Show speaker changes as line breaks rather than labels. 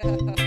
Ha ha ha.